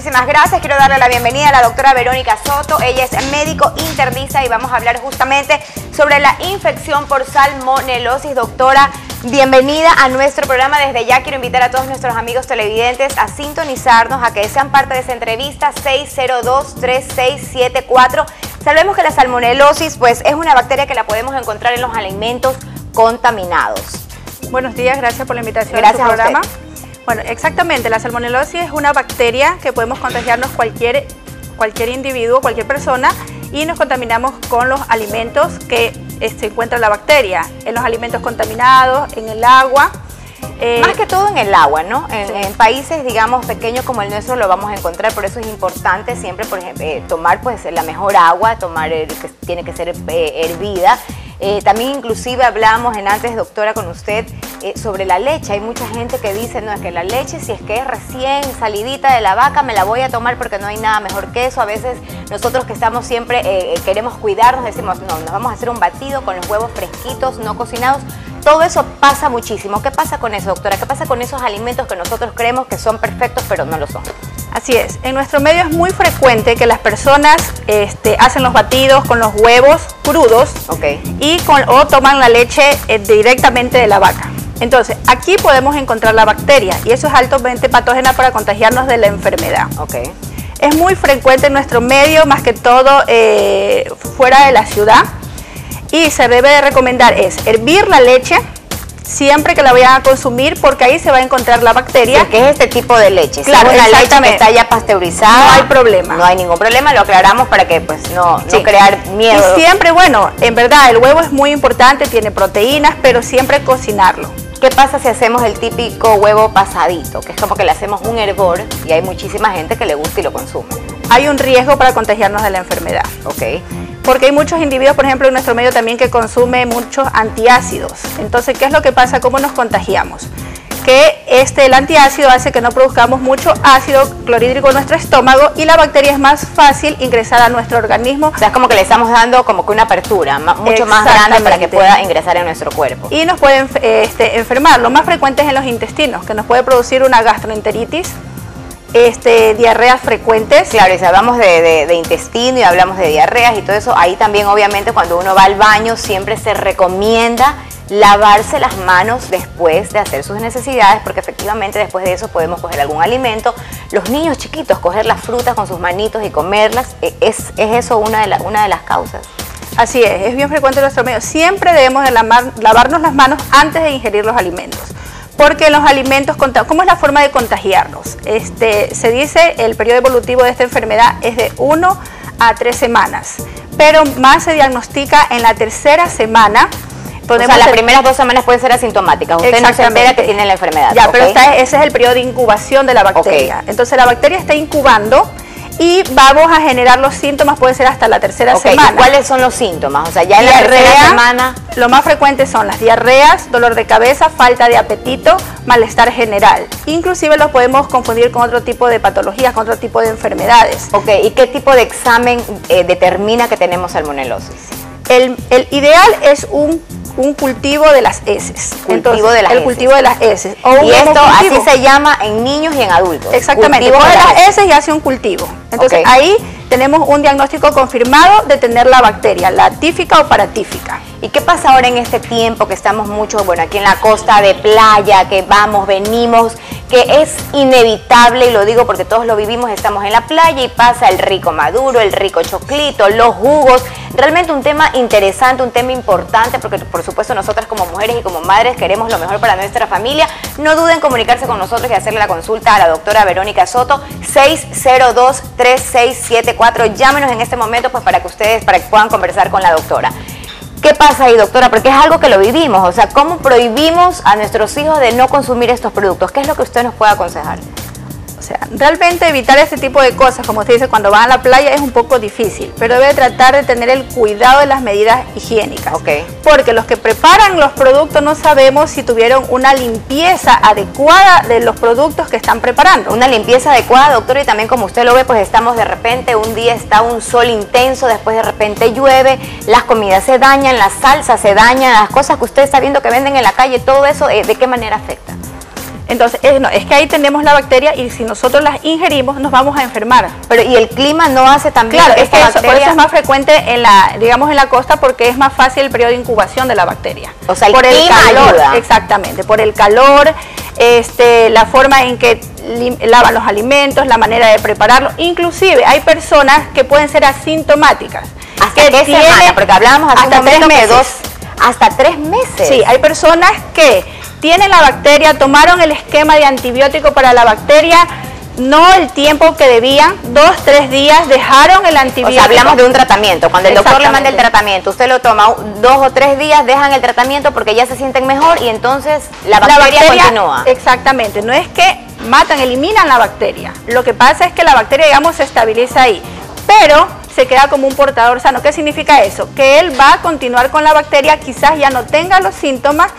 muchísimas gracias. Quiero darle la bienvenida a la doctora Verónica Soto. Ella es médico internista y vamos a hablar justamente sobre la infección por salmonelosis. Doctora, bienvenida a nuestro programa. Desde ya quiero invitar a todos nuestros amigos televidentes a sintonizarnos, a que sean parte de esta entrevista 602-3674. Sabemos que la salmonelosis pues, es una bacteria que la podemos encontrar en los alimentos contaminados. Buenos días, gracias por la invitación gracias a su programa. Bueno, exactamente, la salmonelosis es una bacteria que podemos contagiarnos cualquier, cualquier individuo, cualquier persona y nos contaminamos con los alimentos que eh, se encuentra la bacteria, en los alimentos contaminados, en el agua. Eh, Más que todo en el agua, ¿no? En, países, digamos, pequeños como el nuestro lo vamos a encontrar, por eso es importante siempre, por ejemplo, eh, tomar pues la mejor agua, tomar, que tiene que ser hervida eh, también inclusive hablamos en antes, doctora, con usted eh, sobre la leche. Hay mucha gente que dice, no, es que la leche si es que es recién salidita de la vaca, me la voy a tomar porque no hay nada mejor que eso. A veces nosotros que estamos siempre, eh, queremos cuidarnos, decimos, no, nos vamos a hacer un batido con los huevos fresquitos, no cocinados. Todo eso pasa muchísimo. ¿Qué pasa con eso, doctora? ¿Qué pasa con esos alimentos que nosotros creemos que son perfectos pero no lo son? Así es, en nuestro medio es muy frecuente que las personas este, hacen los batidos con los huevos crudos y con, o toman la leche eh, directamente de la vaca. Entonces, aquí podemos encontrar la bacteria y eso es altamente patógena para contagiarnos de la enfermedad. Okay. Es muy frecuente en nuestro medio, más que todo eh, fuera de la ciudad, y se debe de recomendar es hervir la leche, siempre que la vayan a consumir porque ahí se va a encontrar la bacteria. ¿Qué es este tipo de leche? Claro, la leche que está ya pasteurizada. No hay problema. No hay ningún problema, lo aclaramos para que pues no, no crear miedo. Y siempre, bueno, en verdad el huevo es muy importante, tiene proteínas, pero siempre cocinarlo. ¿Qué pasa si hacemos el típico huevo pasadito? Que es como que le hacemos un hervor y hay muchísima gente que le gusta y lo consume. Hay un riesgo para contagiarnos de la enfermedad. Ok porque hay muchos individuos, por ejemplo, en nuestro medio también que consume muchos antiácidos. Entonces, ¿qué es lo que pasa? ¿Cómo nos contagiamos? que este, el antiácido hace que no produzcamos mucho ácido clorhídrico en nuestro estómago y la bacteria es más fácil ingresar a nuestro organismo. O sea, es como que le estamos dando como que una apertura mucho más grande para que pueda ingresar en nuestro cuerpo. Y nos puede este, enfermar. Lo más frecuente es en los intestinos, que nos puede producir una gastroenteritis, este, diarreas frecuentes. Claro, y si hablamos de, intestino y hablamos de diarreas y todo eso, ahí también obviamente cuando uno va al baño siempre se recomienda lavarse las manos después de hacer sus necesidades, porque efectivamente después de eso podemos coger algún alimento. Los niños chiquitos, coger las frutas con sus manitos y comerlas, e, es, eso una de, una de las causas. Así es, es bien frecuente en nuestro medio. Siempre debemos de lavarnos las manos antes de ingerir los alimentos porque los alimentos, ¿cómo es la forma de contagiarlos? Este, se dice el periodo evolutivo de esta enfermedad es de 1 a 3 semanas, pero más se diagnostica en la tercera semana. O sea, las primeras dos semanas pueden ser asintomáticas. Usted no se entera que tiene la enfermedad. Ya, pero ese es el periodo de incubación de la bacteria. Entonces la bacteria está incubando y vamos a generar los síntomas, puede ser hasta la tercera semana. ¿Cuáles son los síntomas? O sea, ya en la tercera semana... Lo más frecuente son las diarreas, dolor de cabeza, falta de apetito, malestar general. Inclusive los podemos confundir con otro tipo de patologías, con otro tipo de enfermedades. Ok, ¿y qué tipo de examen eh, determina que tenemos salmonelosis? El, el ideal es un un cultivo de las heces. Cultivo de las el cultivo de las heces. y esto así se llama en niños y en adultos. Exactamente. Coge las heces y hace un cultivo. Entonces ahí tenemos un diagnóstico confirmado de tener la bacteria, la tífica o paratífica. ¿Y qué pasa ahora en este tiempo que estamos mucho, bueno, aquí en la costa de playa, que vamos, venimos, que es inevitable, y lo digo porque todos lo vivimos, estamos en la playa y pasa el rico maduro, el rico choclito, los jugos, realmente un tema interesante, un tema importante, porque por supuesto nosotras como mujeres y como madres queremos lo mejor para nuestra familia. No duden en comunicarse con nosotros y hacerle la consulta a la doctora Verónica Soto, 602-3674. Llámenos en este momento pues para que ustedes, para que puedan conversar con la doctora. ¿Qué pasa ahí, doctora? Porque es algo que lo vivimos. O sea, ¿cómo prohibimos a nuestros hijos de no consumir estos productos? ¿Qué es lo que usted nos puede aconsejar? Sea, realmente evitar este tipo de cosas, como usted dice, cuando van a la playa es un poco difícil, pero debe tratar de tener el cuidado de las medidas higiénicas. Okay. Porque los que preparan los productos no sabemos si tuvieron una limpieza adecuada de los productos que están preparando. Una limpieza adecuada, doctor, y también como usted lo ve, pues estamos de repente, un día está un sol intenso, después de repente llueve, las comidas se dañan, las salsas se dañan, las cosas que usted está viendo que venden en la calle, todo eso, eh, ¿de qué manera afecta? Entonces, eh, no, es que ahí tenemos la bacteria y si nosotros las ingerimos nos vamos a enfermar. Pero y el clima no hace también Claro, es que eso, por eso es más frecuente en la, digamos, en la costa porque es más fácil el periodo de incubación de la bacteria. O sea, el por clima calor, ayuda. exactamente, por el calor, este, la forma en que lavan los alimentos, la manera de prepararlos, inclusive hay personas que pueden ser asintomáticas. ¿Hasta que qué tienen- semana? Porque hablábamos hace un hasta tres que meses. dos, hasta tres meses. Sí, hay personas que tienen la bacteria, tomaron el esquema de antibiótico para la bacteria, no el tiempo que debían, dos, tres días, dejaron el O antibiótico. sea, hablamos de un tratamiento. Cuando el doctor le manda el tratamiento, usted lo toma dos o tres días, dejan el tratamiento porque ya se sienten mejor y entonces la bacteria, continúa. Exactamente, no es que matan, eliminan la bacteria. Lo que pasa es que la bacteria, digamos, se estabiliza ahí, pero se queda como un portador sano. ¿Qué significa eso? Que él va a continuar con la bacteria, quizás ya no tenga los síntomas,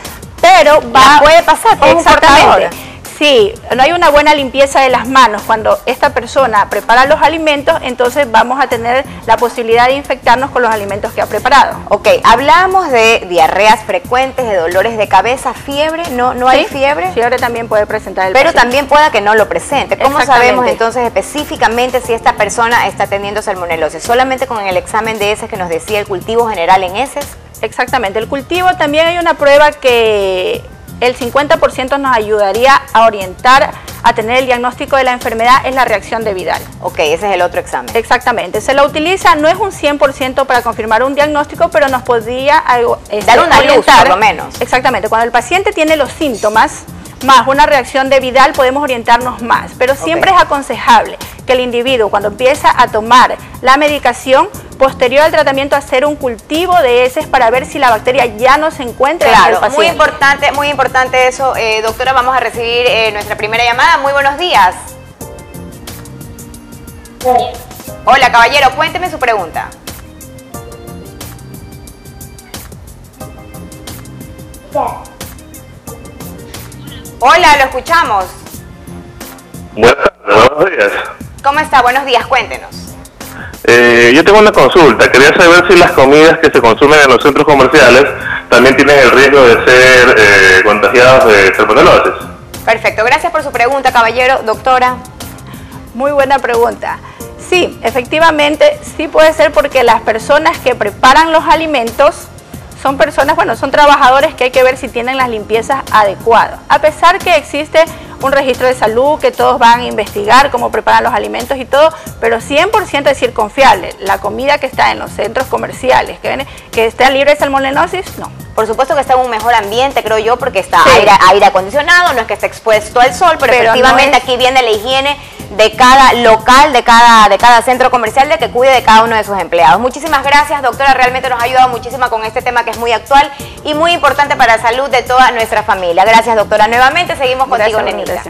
pero va La puede pasar Exactamente. Sí, no hay una buena limpieza de las manos. Cuando esta persona prepara los alimentos, entonces vamos a tener la posibilidad de infectarnos con los alimentos que ha preparado. Ok, hablamos de diarreas frecuentes, de dolores de cabeza, fiebre, no, no hay ¿Sí? fiebre. Fiebre también puede presentar el Pero paciente. también pueda que no lo presente. ¿Cómo sabemos entonces específicamente si esta persona está teniendo salmonelosis? ¿Solamente con el examen de heces que nos decía el cultivo general en heces? Exactamente, el cultivo también hay una prueba que el 50% nos ayudaría a orientar a tener el diagnóstico de la enfermedad, es la reacción de Vidal. Ok, ese es el otro examen. Exactamente, se la utiliza, no es un 100% para confirmar un diagnóstico, pero nos podría este, Dar una luz, por lo menos. Exactamente, cuando el paciente tiene los síntomas más una reacción de Vidal podemos orientarnos más, pero siempre es aconsejable que el individuo cuando empieza a tomar la medicación posterior al tratamiento hacer un cultivo de heces para ver si la bacteria ya no se encuentra en el Claro, paciente. muy importante, muy importante eso. Eh, doctora, vamos a recibir eh, nuestra primera llamada. Muy buenos días. Hola, caballero, cuénteme su pregunta. Hola, lo escuchamos. Buenas tardes, buenos días. ¿Cómo está? Buenos días, cuéntenos. Eh, yo tengo una consulta. Quería saber si las comidas que se consumen en los centros comerciales también tienen el riesgo de ser eh, contagiadas de salmonelosis. Perfecto, gracias por su pregunta, caballero. Doctora. Muy buena pregunta. Sí, efectivamente, sí puede ser porque las personas que preparan los alimentos son personas, bueno, son trabajadores que hay que ver si tienen las limpiezas adecuadas. A pesar que existe un registro de salud, que todos van a investigar cómo preparan los alimentos y todo, pero 100% es decir confiable. La comida que está en los centros comerciales, que, viene- que está libre de salmonelosis, no. Por supuesto que está en un mejor ambiente, creo yo, porque está Sí. aire, aire acondicionado, no es que esté expuesto al sol, pero, Pero no efectivamente es- aquí viene la higiene de cada local, de cada, de cada centro comercial, de que cuide de cada uno de sus empleados. Muchísimas gracias, doctora, realmente nos ha ayudado muchísimo con este tema que es muy actual y muy importante para la salud de toda nuestra familia. Gracias, doctora. Nuevamente seguimos contigo, nenita.